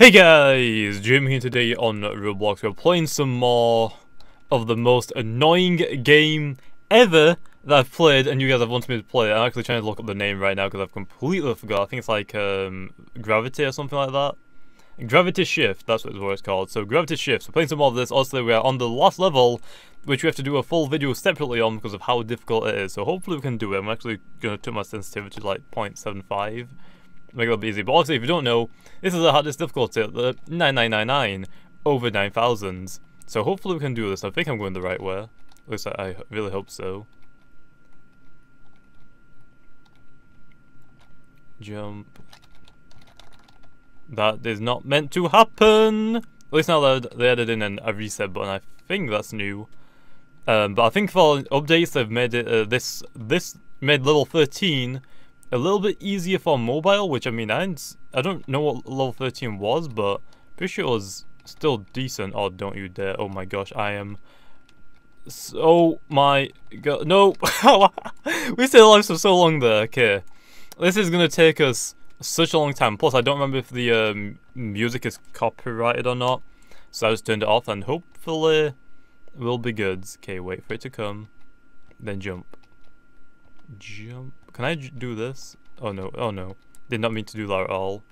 Hey guys, Jim here today on Roblox. We're playing some more of the most annoying game ever that I've played and you guys have wanted me to play. I'm actually trying to look up the name right now because I've completely forgot. I think it's like um, Gravity or something like that. Gravity Shift, that's what it's called. So Gravity Shift, so playing some more of this. Also, we are on the last level, which we have to do a full video separately on because of how difficult it is. So hopefully we can do it. I'm actually going to turn my sensitivity to like 0.75 make it bit easy. But also, if you don't know, this is the hardest difficulty, the 9999 over 9000. So hopefully we can do this. I think I'm going the right way. At least I, I really hope so. Jump. That is not meant to happen! At least now that they added in a reset button. I think that's new. Um, but I think for updates they've made it uh, this this made level 13 a little bit easier for mobile, which I mean, I, I don't know what level 13 was, but pretty sure it was still decent. Oh, don't you dare. Oh my gosh, I am... So my god, no! we stayed alive for so long there, okay. This is gonna take us such a long time. Plus, I don't remember if the um, music is copyrighted or not. So I just turned it off and hopefully we'll be good. Okay, wait for it to come. Then jump. Jump. Can I do this? Oh no, oh no. Did not mean to do that at all.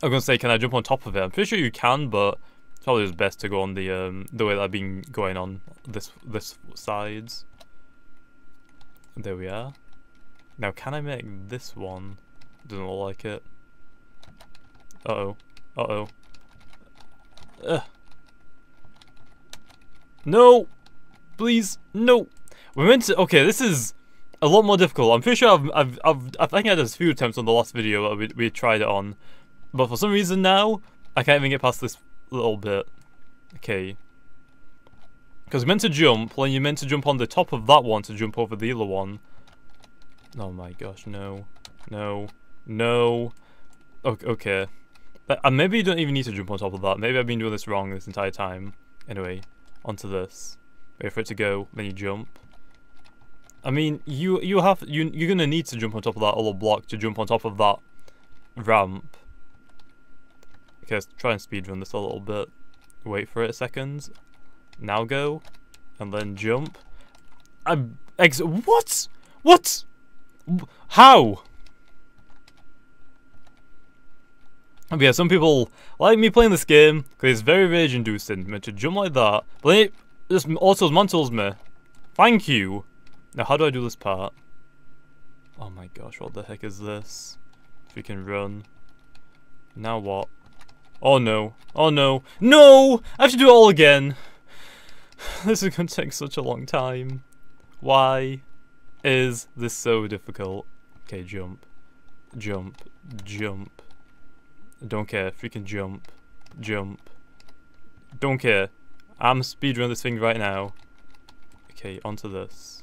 I was gonna say, can I jump on top of it? I'm pretty sure you can, but it's probably just best to go on the um the way that I've been going on this this sides. There we are. Now, can I make this one? Doesn't look like it. Uh oh. Uh oh. Ugh. No! Please, no! We're meant to. Okay, this is a lot more difficult. I'm pretty sure I've, I've, I've, I think I had a few attempts on the last video that we, we tried it on. But for some reason now, I can't even get past this little bit. Okay. Because meant to jump, when you're meant to jump on the top of that one to jump over the other one. Oh my gosh, no. No. No. Okay. uh, maybe you don't even need to jump on top of that. Maybe I've been doing this wrong this entire time. Anyway, onto this. Wait for it to go, then you jump. I mean, you you have you you're gonna need to jump on top of that other block to jump on top of that ramp. Okay, let's try and speedrun this a little bit. Wait for it a second. Now go, and then jump. I ex what what how? But yeah, some people like me playing this game because it's very rage inducing. Meant to jump like that, but it just also mantles me. Thank you. Now, how do I do this part? Oh my gosh, what the heck is this? If we can run. Now what? Oh no. Oh no. No! I have to do it all again! This is gonna take such a long time. Why is this so difficult? Okay, jump. Jump. Jump. Don't care. Freaking jump. Jump. Don't care. I'm speedrunning this thing right now. Okay, onto this.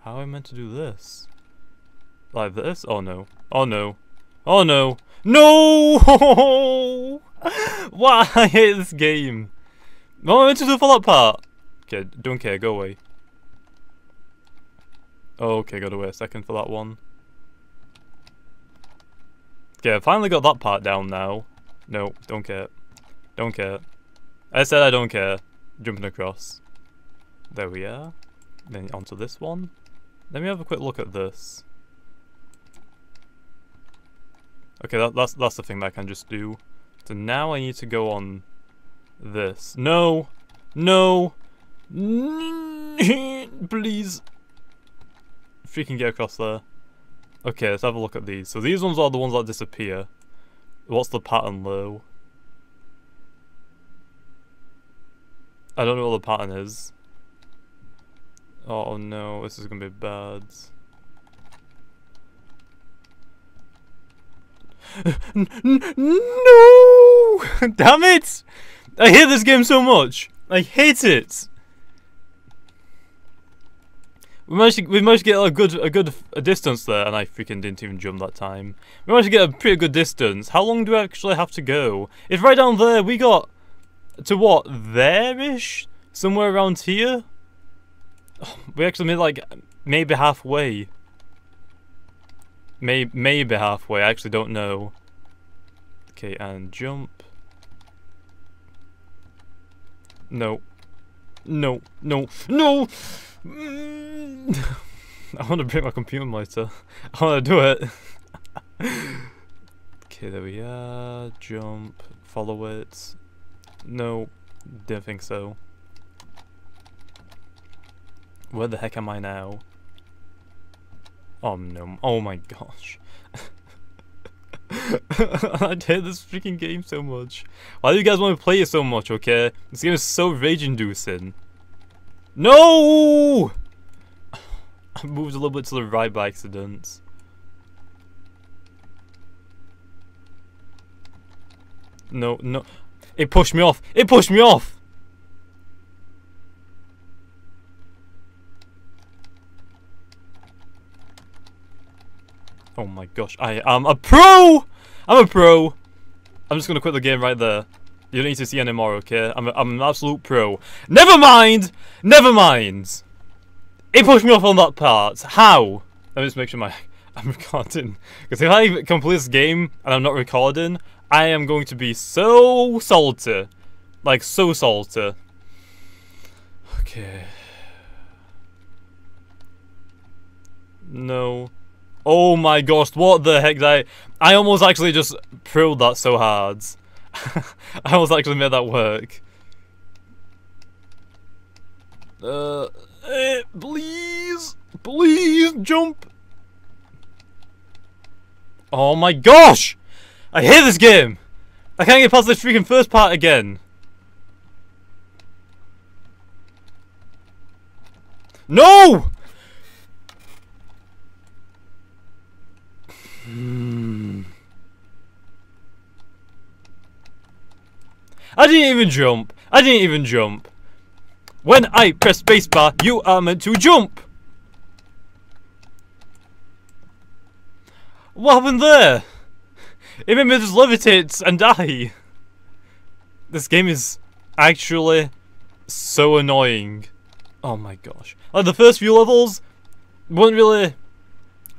How am I meant to do this? Like this? Oh no. Oh no. Oh no. No! Why I hate this game. What am I meant to do for that part? Okay, don't care, go away. Oh, okay, gotta wait a second for that one. Okay, I finally got that part down now. No, don't care. Don't care. I said I don't care. Jumping across. There we are. Then onto this one. Let me have a quick look at this. Okay, that, that's that's the thing that I can just do. So now I need to go on this. No! No! Please! If you can get across there. Okay, let's have a look at these. So these ones are the ones that disappear. What's the pattern though? I don't know what the pattern is. Oh no, this is gonna be bad. no! Damn it! I hate this game so much. I hate it. We managed to, we managed to get a good a good a distance there, and I freaking didn't even jump that time. We managed to get a pretty good distance. How long do we actually have to go? It's right down there. We got to what there-ish, somewhere around here. We actually made like maybe halfway. May maybe halfway. I actually don't know. Okay, and jump. No. No, no, no! Mm. I want to break my computer monitor. I want to do it. okay, there we are. Jump. Follow it. No, didn't think so. Where the heck am I now? Oh no, oh my gosh. I hate this freaking game so much. Why do you guys want to play it so much, okay? This game is so rage-inducing. No! I moved a little bit to the right by accident. No, no. It pushed me off. It pushed me off! Oh my gosh, I am a pro! I'm a pro! I'm just gonna quit the game right there. You don't need to see anymore, okay? I'm, a, I'm an absolute pro. Never mind! Never mind! It pushed me off on that part. How? Let me just make sure my... I'm recording. Because if I complete this game and I'm not recording, I am going to be so salty. Like, so salty. Okay. No. Oh my gosh, what the heck I... I almost actually just prilled that so hard. I almost actually made that work. Uh, eh, please, please jump. Oh my gosh! I hate this game! I can't get past this freaking first part again. No! I didn't even jump. I didn't even jump. When I press spacebar, you are meant to jump. What happened there? It made me just levitate and die. This game is actually so annoying. Oh my gosh. Like the first few levels weren't really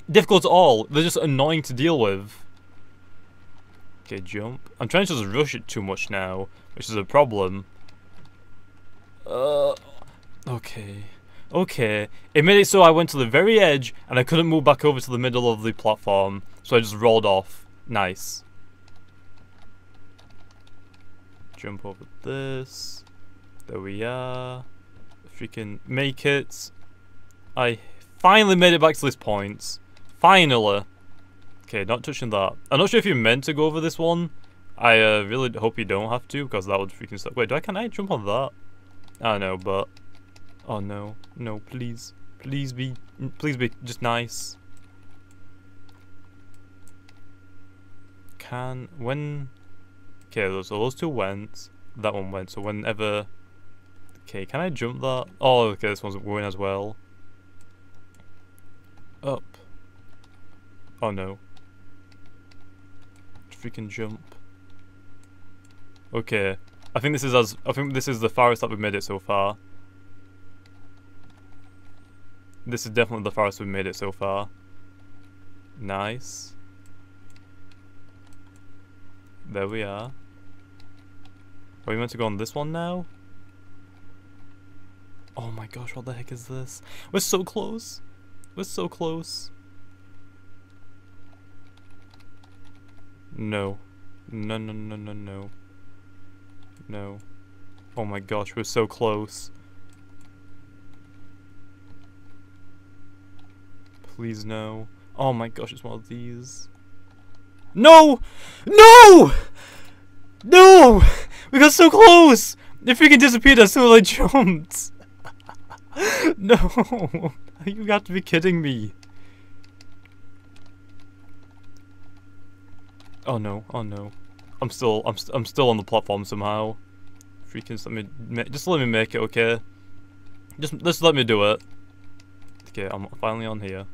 difficult at all. They're just annoying to deal with. Okay, jump. I'm trying to just rush it too much now, which is a problem. Uh, okay. Okay. It made it so I went to the very edge, and I couldn't move back over to the middle of the platform, so I just rolled off. Nice. Jump over this. There we are. If we can make it. I finally made it back to this point. Finally! Okay, not touching that. I'm not sure if you're meant to go over this one. I uh, really hope you don't have to, because that would freaking suck. Wait, do I, can I jump on that? I know, but... Oh no. No, please. Please be... Please be just nice. Can... When... Okay, so those two went. That one went, so whenever... Okay, can I jump that? Oh, okay, this one's going as well. Up. Oh no. Freaking jump. Okay. I think this is as I think this is the farthest that we've made it so far. This is definitely the farthest we've made it so far. Nice. There we are. Are we meant to go on this one now? Oh my gosh, what the heck is this? We're so close. We're so close. No. No, no, no, no, no. No. Oh my gosh, we're so close. Please no. Oh my gosh, it's one of these. No! No! No! We got so close! It freaking disappeared as soon as I jumped! no! You got to be kidding me. Oh no, oh no. I'm still, I'm, st I'm still on the platform somehow. Freaking, let me, just let me make it, okay? Just, just let me do it. Okay, I'm finally on here.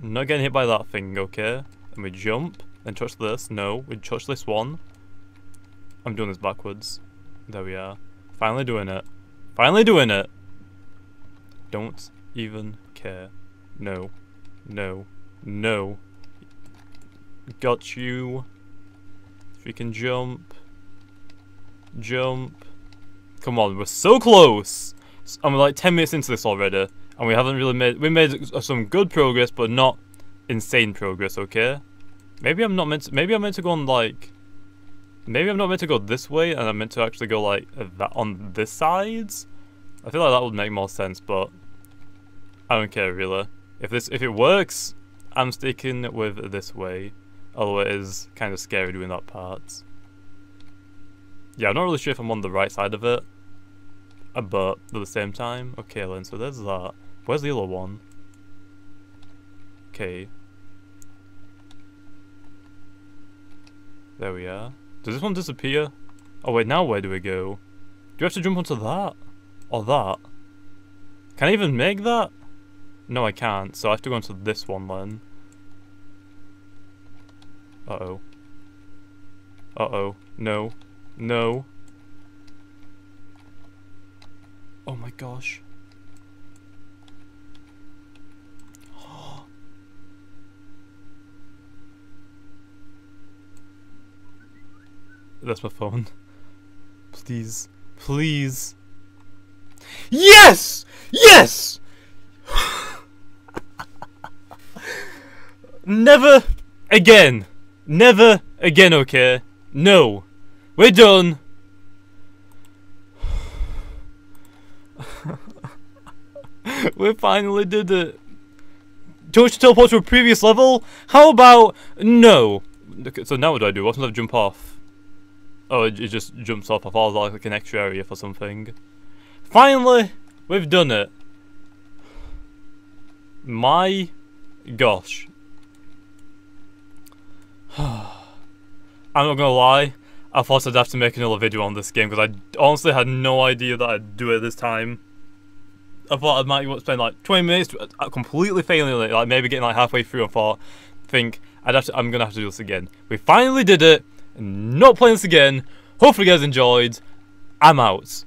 Not getting hit by that thing, okay? And we jump, then touch this. No, we touch this one. I'm doing this backwards. There we are. Finally doing it. Finally doing it! Don't even care. No. No. No. Got you. If we can jump. Jump. Come on, we're so close! We're like 10 minutes into this already. And we haven't really made... We made uh, some good progress, but not insane progress, okay? Maybe I'm not meant to... Maybe I'm meant to go on, like... Maybe I'm not meant to go this way, and I'm meant to actually go, like, uh, that on this side? I feel like that would make more sense, but... I don't care, really. If this... If it works, I'm sticking with this way. Although it is kind of scary doing that part. Yeah, I'm not really sure if I'm on the right side of it. Uh, but at the same time, okay then, so there's that. Where's the other one? Okay. There we are. Does this one disappear? Oh wait, now where do we go? Do we have to jump onto that? Or that? Can I even make that? No, I can't, so I have to go onto this one then. Uh-oh. Uh-oh. No. No. Oh my gosh. That's my phone. Please. Please. Yes! Yes! Never again. Never again, okay? No. We're done. we finally did it. Do you teleport to a previous level? How about no? Okay, so now what do I do? What if I jump off? Oh, it, it just jumps off. I thought was like an extra area for something. Finally, we've done it. My gosh. I'm not gonna lie, I thought I'd have to make another video on this game because I honestly had no idea that I'd do it this time. I thought I might spend like 20 minutes uh, completely failing it, like maybe getting like halfway through and thought, think, I'd have to, I'm gonna have to do this again. We finally did it, not playing this again. Hopefully you guys enjoyed. I'm out.